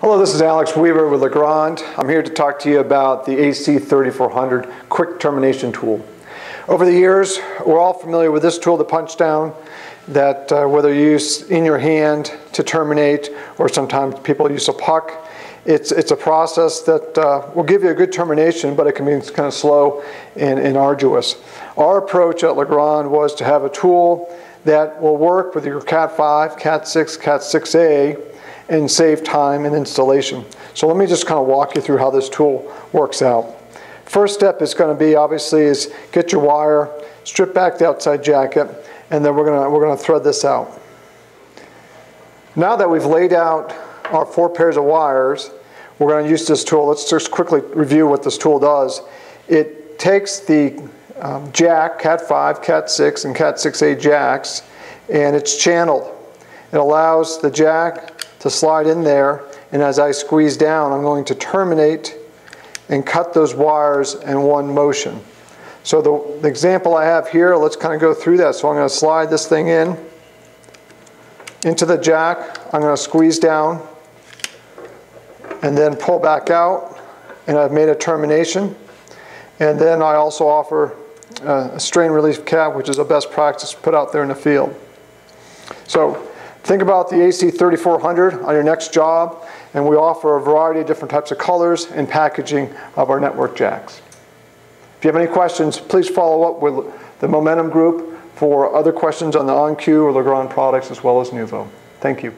Hello, this is Alex Weaver with Legrand. I'm here to talk to you about the AC3400 Quick Termination Tool. Over the years, we're all familiar with this tool, the punch down, that uh, whether you use in your hand to terminate or sometimes people use a puck, it's, it's a process that uh, will give you a good termination, but it can be kind of slow and, and arduous. Our approach at Legrand was to have a tool that will work with your Cat5, Cat6, Cat6A, and save time in installation. So let me just kind of walk you through how this tool works out. First step is going to be obviously is get your wire, strip back the outside jacket, and then we're going to, we're going to thread this out. Now that we've laid out our four pairs of wires, we're going to use this tool. Let's just quickly review what this tool does. It takes the um, jack, Cat5, Cat6, and Cat6A jacks, and it's channeled. It allows the jack to slide in there and as I squeeze down I'm going to terminate and cut those wires in one motion. So the, the example I have here, let's kind of go through that. So I'm going to slide this thing in into the jack. I'm going to squeeze down and then pull back out and I've made a termination. And then I also offer uh, a strain relief cap, which is a best practice put out there in the field. So Think about the AC3400 on your next job, and we offer a variety of different types of colors and packaging of our network jacks. If you have any questions, please follow up with the Momentum Group for other questions on the OnQ or Legrand products as well as Nuvo. Thank you.